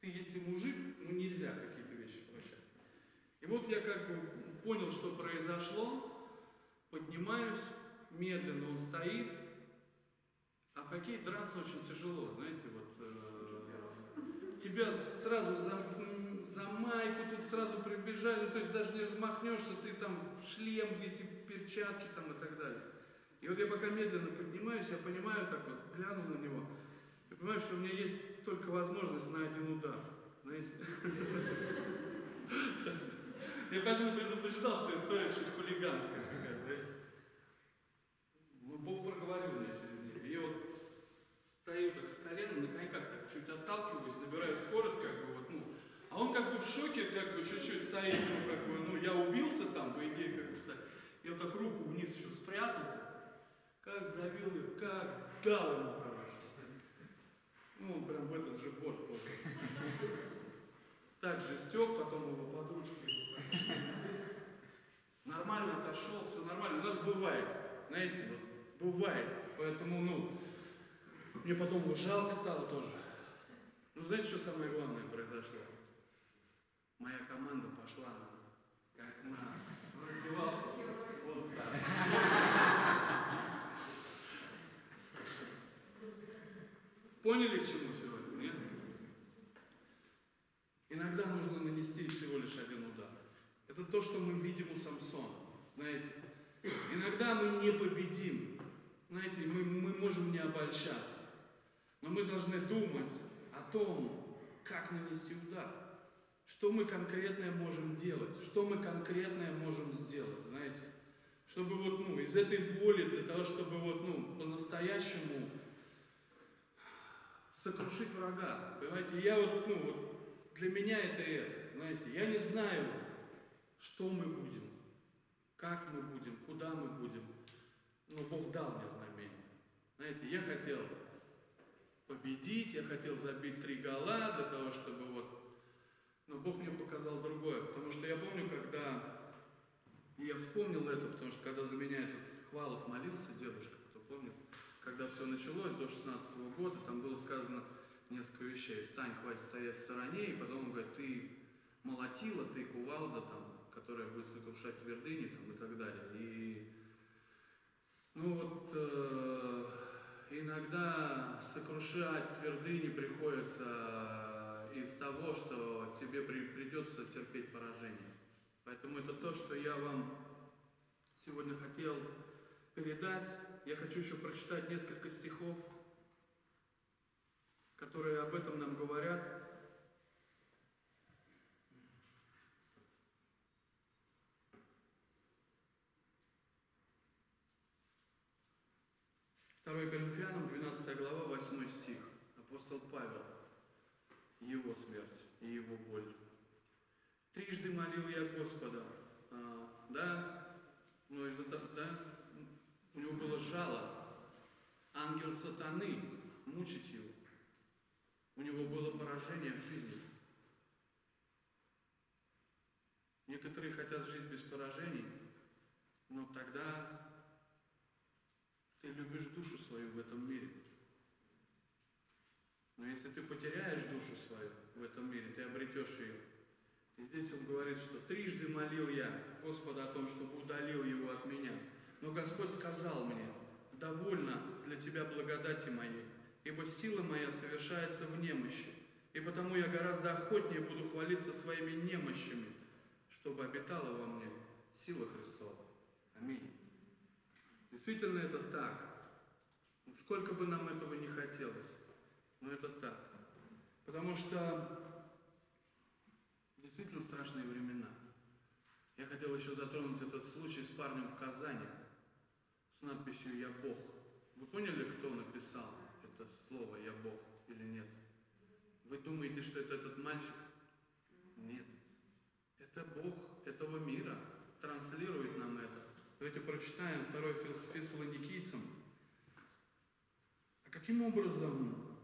Ты, если мужик, ну нельзя какие-то вещи прощать. И вот я как бы понял, что произошло, поднимаюсь, медленно он стоит, а в хоккей драться очень тяжело, знаете, вот э, тебя сразу за, за майку тут сразу прибежали, то есть даже не размахнешься, ты там шлем, эти перчатки там и так далее. И вот я пока медленно поднимаюсь, я понимаю так вот, глянул на него, я понимаю, что у меня есть только возможность на один удар. Знаете? Я поэтому предупреждал, что история чуть хулиганская какая-то, знаете. Ну, Бог проговорил мне через нее. И я вот стою так с колена, на коньках так чуть отталкиваюсь, набираю скорость, как бы вот, ну. А он как бы в шоке, как бы чуть-чуть стоит, ну, как бы, ну, я убился там, по идее, как бы, стоит. Я вот так руку вниз еще спрятал, как завел ее, как дал ему, короче. Ну, он прям в этот же борт только. Так же стек, потом его под ручкой. Нормально отошел, все нормально. У нас бывает, знаете, вот, бывает. Поэтому, ну, мне потом жалко стало тоже. Ну, знаете, что самое главное произошло? Моя команда пошла как на раздевалку. Вот так. Поняли, к чему сегодня, нет? Иногда нужно нанести всего лишь один удар. Это то, что мы видим у Самсона. Знаете, иногда мы не победим. Знаете, мы, мы можем не обольщаться. Но мы должны думать о том, как нанести удар. Что мы конкретное можем делать, что мы конкретное можем сделать, знаете. Чтобы вот, ну, из этой боли, для того, чтобы вот, ну, по-настоящему сокрушить врага. Понимаете, я вот, ну, вот, для меня это это, знаете, я не знаю, что мы будем, как мы будем, куда мы будем, но Бог дал мне знамение. Знаете, я хотел победить, я хотел забить три гола для того, чтобы вот, но Бог мне показал другое, потому что я помню, когда я вспомнил это, потому что когда за меня этот Хвалов молился, дедушка, кто помнит, когда все началось, до 16 года, там было сказано несколько вещей. Стань, хватит стоять в стороне, и потом он говорит, ты молотила, ты кувалда, там, которая будет сокрушать твердыни там, и так далее. И ну вот э, иногда сокрушать твердыни приходится из того, что тебе при, придется терпеть поражение. Поэтому это то, что я вам сегодня хотел передать. Я хочу еще прочитать несколько стихов, которые об этом нам говорят. 2 Коринфянам, 12 глава, 8 стих. Апостол Павел. Его смерть и его боль. Трижды молил я Господа, а, да, но из-за того, да, у него было жало, ангел сатаны мучить его. У него было поражение в жизни. Некоторые хотят жить без поражений, но тогда ты любишь душу свою в этом мире. Но если ты потеряешь душу свою в этом мире, ты обретешь ее. И здесь он говорит, что трижды молил я Господа о том, чтобы удалил его от меня. Но Господь сказал мне, довольно для тебя благодати моей, ибо сила моя совершается в немощи, и потому я гораздо охотнее буду хвалиться своими немощами, чтобы обитала во мне сила Христова. Аминь. Действительно это так. Сколько бы нам этого не хотелось, но это так. Потому что действительно страшные времена. Я хотел еще затронуть этот случай с парнем в Казани с надписью «Я Бог». Вы поняли, кто написал это слово «Я Бог» или нет? Вы думаете, что это этот мальчик? Нет. Это Бог этого мира транслирует нам это. Давайте прочитаем 2 Фессалоникийцам. А каким образом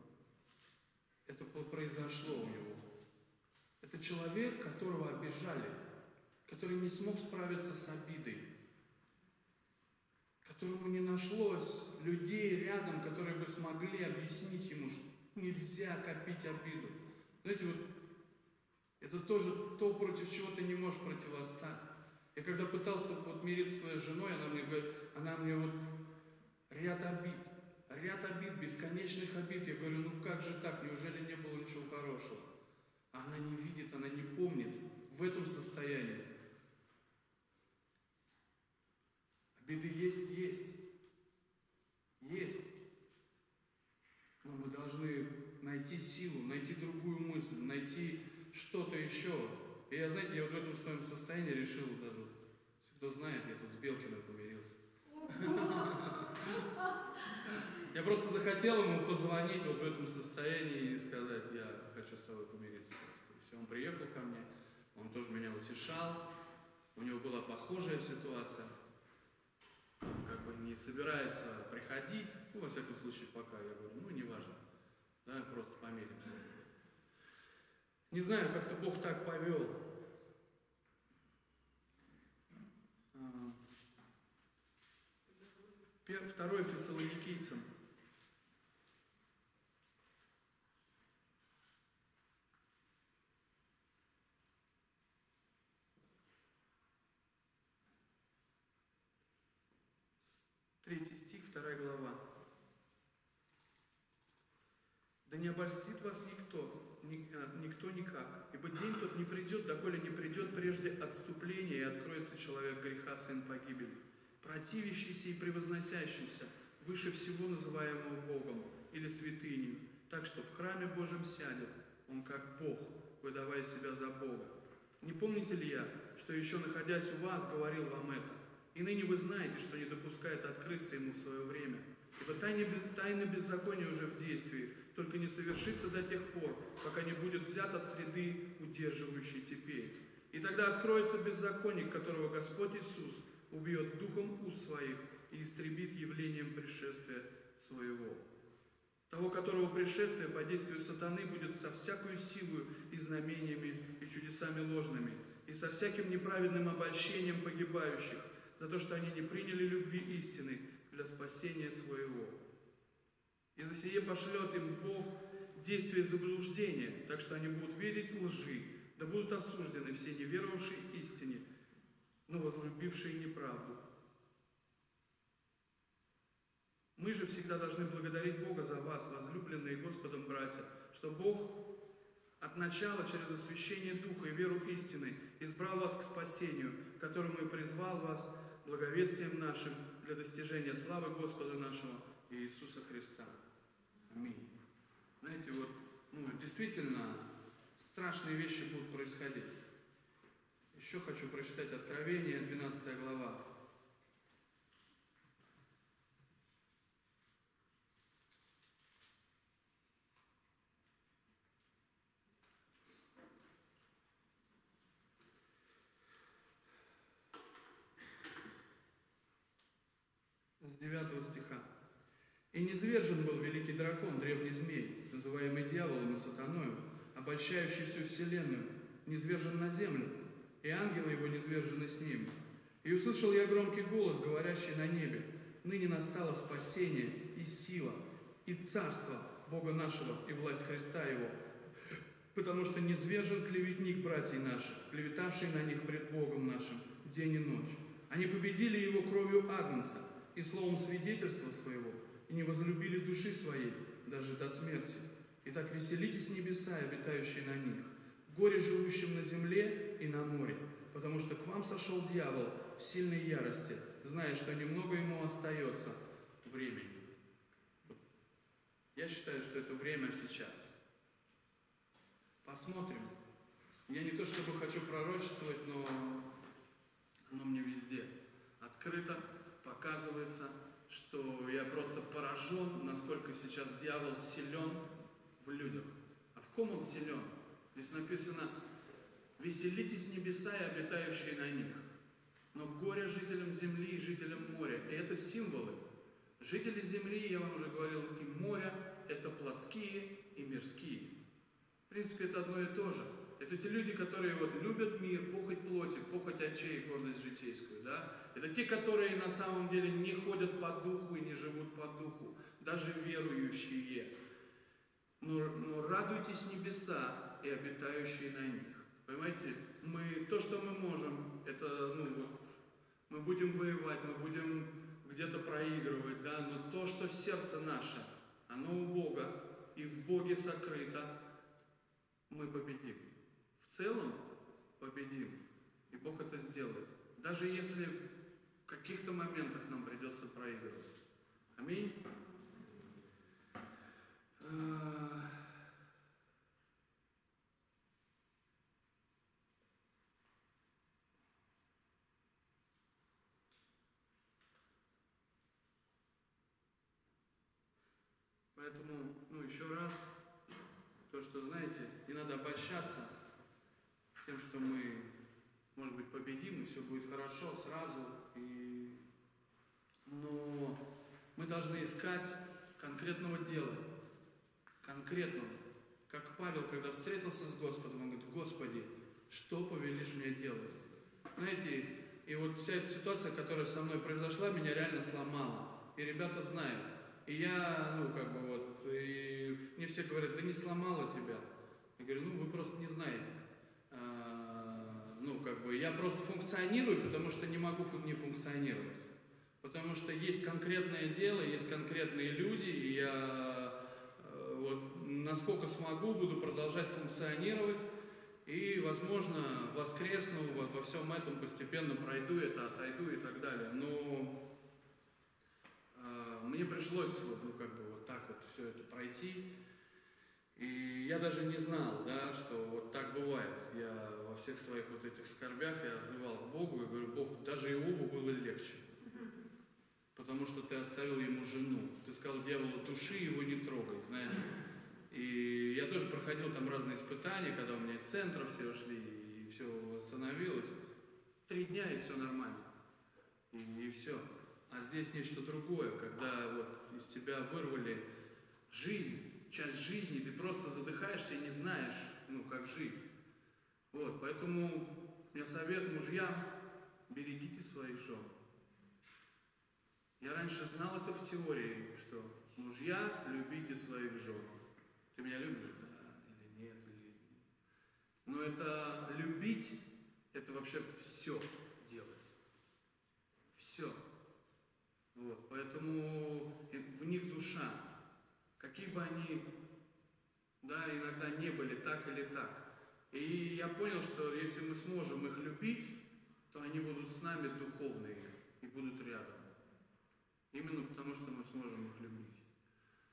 это произошло у него? Это человек, которого обижали, который не смог справиться с обидой, которому не нашлось людей рядом, которые бы смогли объяснить ему, что нельзя копить обиду. Знаете, вот это тоже то, против чего ты не можешь противостать. Я когда пытался вот мириться с своей женой, она мне говорит, она мне вот ряд обид, ряд обид, бесконечных обид. Я говорю, ну как же так, неужели не было ничего хорошего? Она не видит, она не помнит в этом состоянии. Обиды есть, есть. Есть. Но мы должны найти силу, найти другую мысль, найти что-то еще. И я, знаете, я вот в этом своем состоянии решил даже, кто знает, я тут с Белкиным помирился. Я просто захотел ему позвонить вот в этом состоянии и сказать, я хочу с тобой помириться просто. Все, он приехал ко мне, он тоже меня утешал, у него была похожая ситуация, он как бы не собирается приходить, ну, во всяком случае, пока, я говорю, ну, неважно, да, просто помиримся. Не знаю, как-то Бог так повел. А, второй Фессалоникийцам. Третий стих, вторая глава. Да не обольстит вас никто, а, никто никак, ибо день тот не придет, доколе не придет прежде отступления, и откроется человек греха, сын погибели, противящийся и превозносящийся, выше всего называемого Богом или святынью, так что в храме Божьем сядет он как Бог, выдавая себя за Бога. Не помните ли я, что еще находясь у вас, говорил вам это? И ныне вы знаете, что не допускает открыться ему в свое время. Ибо тайна, тайна беззакония уже в действии, только не совершится до тех пор, пока не будет взят от среды, удерживающей теперь. И тогда откроется беззаконник, которого Господь Иисус убьет духом уст своих и истребит явлением пришествия своего. Того, которого пришествие по действию сатаны будет со всякой силой и знамениями и чудесами ложными, и со всяким неправедным обольщением погибающих, за то, что они не приняли любви истины для спасения своего. И за сие пошлет им Бог действие заблуждения, так что они будут верить лжи, да будут осуждены все неверовавшие истине, но возлюбившие неправду. Мы же всегда должны благодарить Бога за вас, возлюбленные Господом братья, что Бог от начала через освящение Духа и веру истины избрал вас к спасению, которому и призвал вас благовестием нашим для достижения славы Господа нашего Иисуса Христа. Аминь. Знаете, вот, ну, действительно, страшные вещи будут происходить. Еще хочу прочитать Откровение, 12 глава. С 9 стиха. «И низвержен был великий дракон, древний змей, называемый дьяволом и сатаною, обольщающий всю вселенную, низвержен на землю, и ангелы его низвержены с ним. И услышал я громкий голос, говорящий на небе, ныне настало спасение и сила, и царство Бога нашего, и власть Христа Его, потому что низвержен клеветник братьев наших, клеветавший на них пред Богом нашим день и ночь. Они победили его кровью Агнца и словом свидетельства своего, и не возлюбили души своей даже до смерти. Итак, веселитесь небеса, обитающие на них, горе живущим на земле и на море, потому что к вам сошел дьявол в сильной ярости, зная, что немного ему остается времени. Я считаю, что это время сейчас. Посмотрим. Я не то чтобы хочу пророчествовать, но оно мне везде открыто показывается, что я просто поражен, насколько сейчас дьявол силен в людях. А в ком он силен? Здесь написано, веселитесь небеса и обитающие на них. Но горе жителям земли и жителям моря. И это символы. Жители земли, я вам уже говорил, и моря, это плотские и мирские. В принципе, это одно и то же. Это те люди, которые вот любят мир, похоть плоти, похоть очей, гордость житейскую. Да? Это те, которые на самом деле не ходят по духу и не живут по духу, даже верующие. Но, но радуйтесь небеса и обитающие на них. Понимаете, мы, то, что мы можем, это, ну, мы будем воевать, мы будем где-то проигрывать, да, но то, что сердце наше, оно у Бога, и в Боге сокрыто, мы победим. В целом победим, и Бог это сделает. Даже если в каких-то моментах нам придется проигрывать. Аминь. Поэтому, ну, еще раз, то, что, знаете, не надо обольщаться тем, что мы, может быть, победим, и все будет хорошо сразу. И... Но мы должны искать конкретного дела, конкретного. Как Павел, когда встретился с Господом, он говорит, Господи, что повелишь мне делать? Знаете, и вот вся эта ситуация, которая со мной произошла, меня реально сломала. И ребята знают, и я, ну, как бы вот, и мне все говорят, да не сломало тебя. Я говорю, ну, вы просто не знаете. А, ну, как бы, я просто функционирую, потому что не могу не функционировать. Потому что есть конкретное дело, есть конкретные люди, и я э, вот насколько смогу, буду продолжать функционировать. И, возможно, воскресну, вот, во всем этом постепенно пройду это, отойду и так далее. Но мне пришлось вот, ну, как бы вот так вот все это пройти. И я даже не знал, да, что вот так бывает. Я во всех своих вот этих скорбях я взывал к Богу и говорю, Бог, даже Иову было легче. Потому что ты оставил ему жену. Ты сказал дьяволу, туши его, не трогай, знаешь. И я тоже проходил там разные испытания, когда у меня из центра все ушли, и все восстановилось. Три дня, и все нормально. И все. А здесь нечто другое, когда вот из тебя вырвали жизнь, часть жизни, ты просто задыхаешься и не знаешь, ну, как жить. Вот, поэтому у меня совет мужьям, берегите своих жен. Я раньше знал это в теории, что мужья, любите своих жен. Ты меня любишь, да, или нет, или... Но это любить, это вообще все делать. Все. Вот, поэтому в них душа, какие бы они, да, иногда не были так или так. И я понял, что если мы сможем их любить, то они будут с нами духовные и будут рядом. Именно потому, что мы сможем их любить.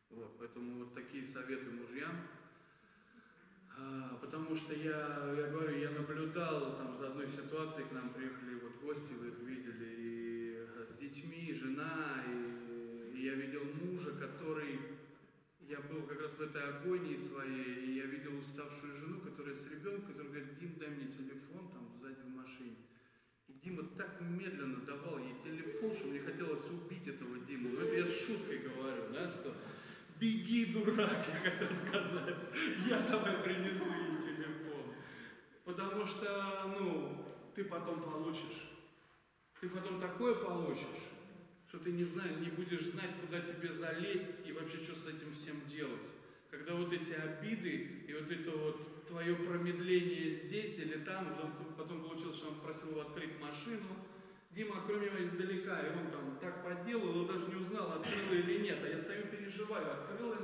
Вот, поэтому вот такие советы мужьям. А, потому что я, я говорю, я наблюдал там за одной ситуацией, к нам приехали вот гости, вы их видели, и с детьми, жена, и, и я видел мужа, который, я был как раз в этой агонии своей, и я видел уставшую жену, которая с ребенком, которая говорит, Дим, дай мне телефон, там, сзади в машине. И Дима так медленно давал ей телефон, что мне хотелось убить этого Диму. Но это я шуткой говорю, да, что беги, дурак, я хотел сказать. Я давай принесу ей телефон. Потому что, ну, ты потом получишь. Ты потом такое получишь, что ты не знаешь, не будешь знать, куда тебе залезть и вообще что с этим всем делать. Когда вот эти обиды и вот это вот твое промедление здесь или там, вот потом получилось, что он просил его открыть машину, Дима, открой меня издалека, и он там так поделал, и даже не узнал, открыл или нет. А я стою, переживаю, открыл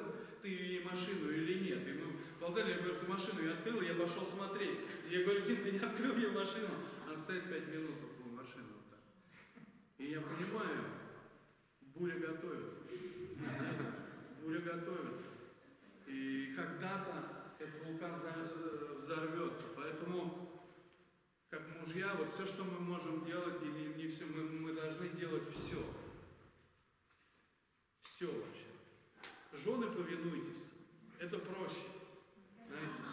ты машину или нет. И мы болтали, я говорю, ты машину я открыл, я пошел смотреть. И я говорю, Дим, ты не открыл ей машину. Он стоит пять минут около машины вот так. И я понимаю, буря готовится. Буря готовится. И когда-то этот вулкан э, взорвется. Поэтому как мужья, вот все, что мы можем делать, или не все, мы, мы должны делать все. Все вообще. Жены, повинуйтесь. Это проще. Знаете?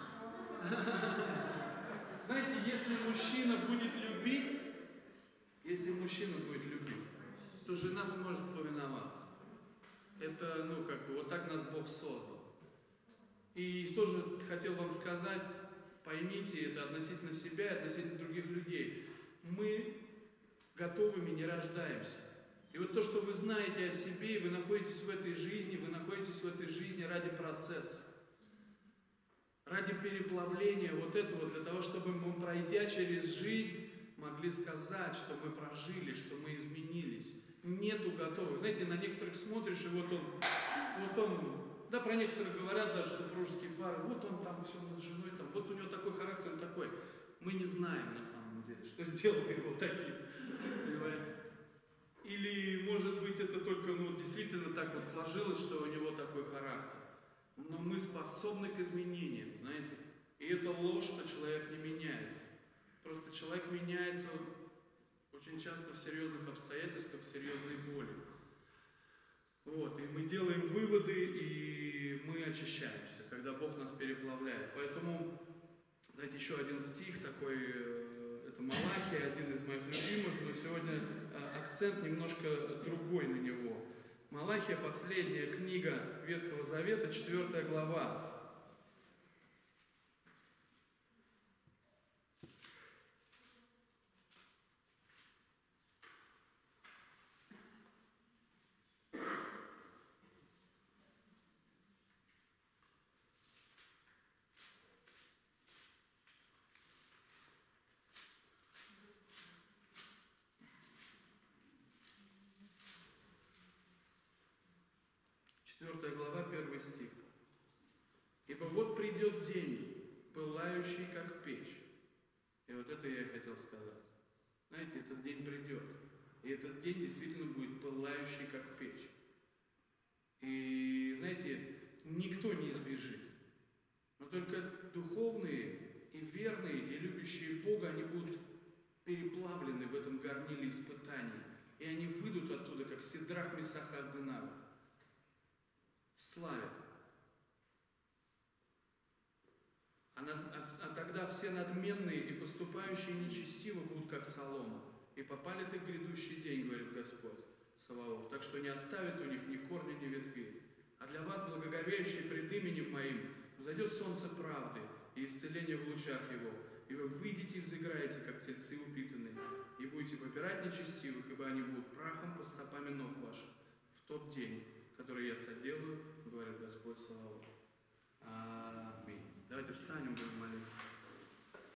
Знаете, если мужчина будет любить, если мужчина будет любить, то жена сможет повиноваться. Это, ну, как бы, вот так нас Бог создал. И тоже хотел вам сказать, Поймите это относительно себя относительно других людей. Мы готовыми не рождаемся. И вот то, что вы знаете о себе, вы находитесь в этой жизни, вы находитесь в этой жизни ради процесса, ради переплавления вот этого, для того, чтобы мы, пройдя через жизнь, могли сказать, что мы прожили, что мы изменились. Нету готовых. Знаете, на некоторых смотришь, и вот он, вот он да, про некоторых говорят даже супружеские пары, вот он там все с женой, там, вот у него такой характер, он такой. Мы не знаем на самом деле, что сделало его таким. Понимаете? Или, может быть, это только ну, действительно так вот сложилось, что у него такой характер. Но мы способны к изменениям, знаете. И это ложь, что человек не меняется. Просто человек меняется очень часто в серьезных обстоятельствах, в серьезной боли. Вот, и мы делаем выводы, и мы очищаемся, когда Бог нас переплавляет. Поэтому, знаете, еще один стих такой, э, это Малахия, один из моих любимых, но сегодня э, акцент немножко другой на него. Малахия, последняя книга Ветхого Завета, 4 глава, Четвертая глава, первый стих. Ибо вот придет день, пылающий, как печь. И вот это я и хотел сказать. Знаете, этот день придет. И этот день действительно будет пылающий, как печь. И, знаете, никто не избежит. Но только духовные и верные, и любящие Бога, они будут переплавлены в этом горниле испытаний. И они выйдут оттуда, как Сидрах Месаха Абденава славе. А, над, а, а тогда все надменные и поступающие нечестиво будут как солома. И попали ты в грядущий день, говорит Господь Саваоф, так что не оставит у них ни корня, ни ветвей. А для вас, благоговеющие пред именем моим, взойдет солнце правды и исцеление в лучах его, и вы выйдете и взыграете, как тельцы упитанные, и будете попирать нечестивых, ибо они будут прахом под стопами ног ваших в тот день, который я соделаю, говорит Господь Саваоф. Давайте встанем, будем молиться.